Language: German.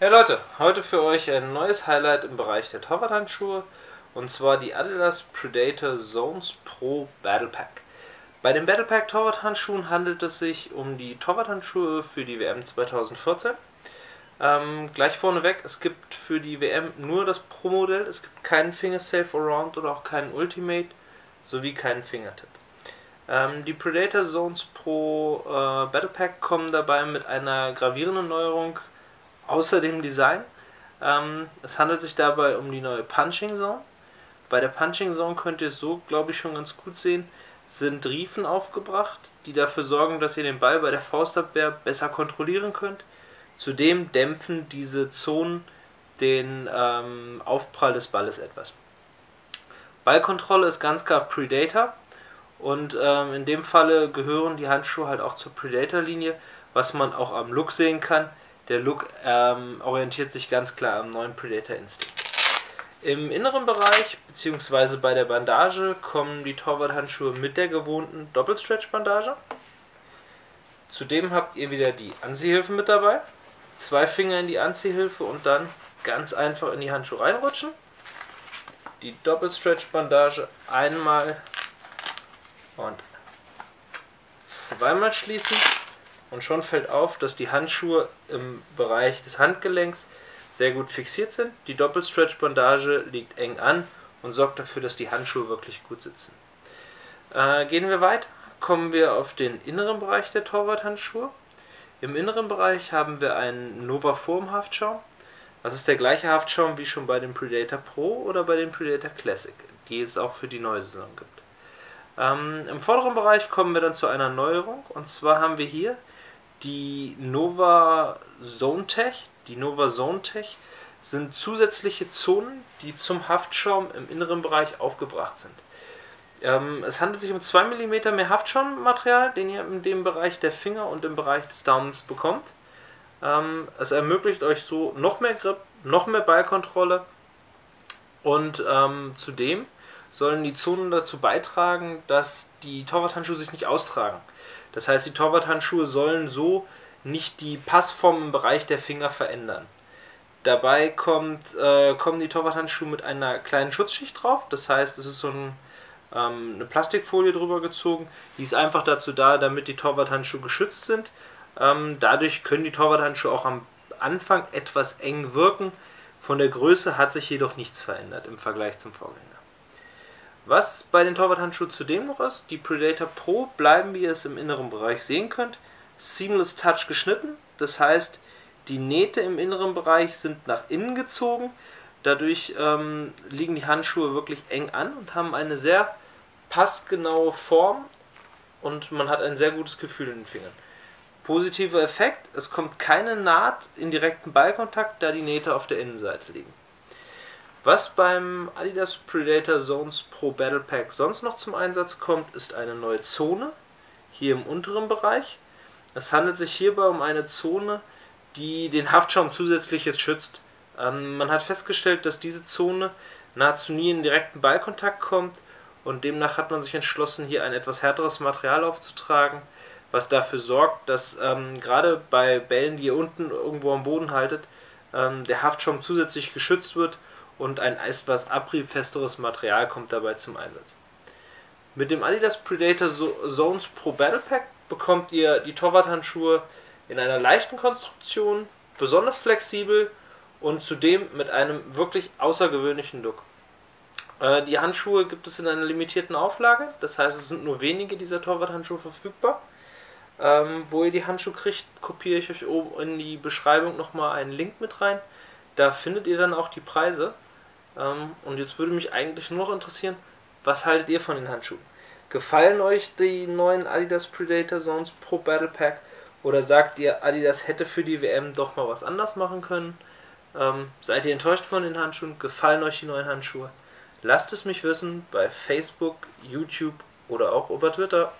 Hey Leute, heute für euch ein neues Highlight im Bereich der Torwarthandschuhe und zwar die Adidas Predator Zones Pro Battle Pack. Bei den Battle Pack Torwarthandschuhen handelt es sich um die Torwarthandschuhe für die WM 2014. Ähm, gleich vorneweg, es gibt für die WM nur das Pro-Modell, es gibt keinen Finger Safe Around oder auch keinen Ultimate sowie keinen Fingertip. Ähm, die Predator Zones Pro äh, Battle Pack kommen dabei mit einer gravierenden Neuerung außer dem Design. Ähm, es handelt sich dabei um die neue Punching Zone. Bei der Punching Zone könnt ihr es so, glaube ich, schon ganz gut sehen, sind Riefen aufgebracht, die dafür sorgen, dass ihr den Ball bei der Faustabwehr besser kontrollieren könnt. Zudem dämpfen diese Zonen den ähm, Aufprall des Balles etwas. Ballkontrolle ist ganz klar Predator und ähm, in dem Falle gehören die Handschuhe halt auch zur Predator-Linie, was man auch am Look sehen kann. Der Look ähm, orientiert sich ganz klar am neuen Predator Instinct. Im inneren Bereich bzw. bei der Bandage kommen die Torwart-Handschuhe mit der gewohnten Doppelstretch-Bandage. Zudem habt ihr wieder die Anziehhilfe mit dabei. Zwei Finger in die Anziehhilfe und dann ganz einfach in die Handschuhe reinrutschen. Die Doppelstretch-Bandage einmal und zweimal schließen und schon fällt auf, dass die Handschuhe im Bereich des Handgelenks sehr gut fixiert sind. Die Doppelstretch-Bandage liegt eng an und sorgt dafür, dass die Handschuhe wirklich gut sitzen. Äh, gehen wir weiter, kommen wir auf den inneren Bereich der Torwart-Handschuhe. Im inneren Bereich haben wir einen Nova Form Haftschaum. Das ist der gleiche Haftschaum wie schon bei dem Predator Pro oder bei dem Predator Classic, die es auch für die neue Saison gibt. Ähm, Im vorderen Bereich kommen wir dann zu einer Neuerung und zwar haben wir hier die Nova Zone Tech. Die Nova Zone Tech sind zusätzliche Zonen, die zum Haftschaum im inneren Bereich aufgebracht sind. Ähm, es handelt sich um 2 mm mehr Haftschaummaterial, den ihr in dem Bereich der Finger und im Bereich des Daumens bekommt. Ähm, es ermöglicht euch so noch mehr Grip, noch mehr Ballkontrolle und ähm, zudem sollen die Zonen dazu beitragen, dass die Torwarthandschuhe sich nicht austragen. Das heißt, die Torwarthandschuhe sollen so nicht die Passform im Bereich der Finger verändern. Dabei kommt, äh, kommen die Torwarthandschuhe mit einer kleinen Schutzschicht drauf. Das heißt, es ist so ein, ähm, eine Plastikfolie drüber gezogen. Die ist einfach dazu da, damit die Torwarthandschuhe geschützt sind. Ähm, dadurch können die Torwarthandschuhe auch am Anfang etwas eng wirken. Von der Größe hat sich jedoch nichts verändert im Vergleich zum Vorgänger. Was bei den Torwarthandschuhen zudem noch ist, die Predator Pro bleiben, wie ihr es im inneren Bereich sehen könnt, Seamless Touch geschnitten. Das heißt, die Nähte im inneren Bereich sind nach innen gezogen. Dadurch ähm, liegen die Handschuhe wirklich eng an und haben eine sehr passgenaue Form und man hat ein sehr gutes Gefühl in den Fingern. Positiver Effekt, es kommt keine Naht in direkten Ballkontakt, da die Nähte auf der Innenseite liegen. Was beim Adidas Predator Zones Pro Battle Pack sonst noch zum Einsatz kommt, ist eine neue Zone hier im unteren Bereich. Es handelt sich hierbei um eine Zone, die den Haftschaum zusätzlich jetzt schützt. Ähm, man hat festgestellt, dass diese Zone nahezu nie in direkten Ballkontakt kommt und demnach hat man sich entschlossen, hier ein etwas härteres Material aufzutragen, was dafür sorgt, dass ähm, gerade bei Bällen, die ihr unten irgendwo am Boden haltet, ähm, der Haftschaum zusätzlich geschützt wird und ein etwas abriebfesteres Material kommt dabei zum Einsatz. Mit dem Adidas Predator Zones Pro Battle Pack bekommt ihr die Torwarthandschuhe in einer leichten Konstruktion, besonders flexibel und zudem mit einem wirklich außergewöhnlichen Look. Äh, die Handschuhe gibt es in einer limitierten Auflage, das heißt es sind nur wenige dieser Torwarthandschuhe verfügbar. Ähm, wo ihr die Handschuhe kriegt, kopiere ich euch oben in die Beschreibung nochmal einen Link mit rein. Da findet ihr dann auch die Preise. Ähm, und jetzt würde mich eigentlich nur noch interessieren, was haltet ihr von den Handschuhen? Gefallen euch die neuen Adidas Predator Zones Pro Battle Pack? Oder sagt ihr, Adidas hätte für die WM doch mal was anders machen können? Ähm, seid ihr enttäuscht von den Handschuhen? Gefallen euch die neuen Handschuhe? Lasst es mich wissen bei Facebook, YouTube oder auch über Twitter.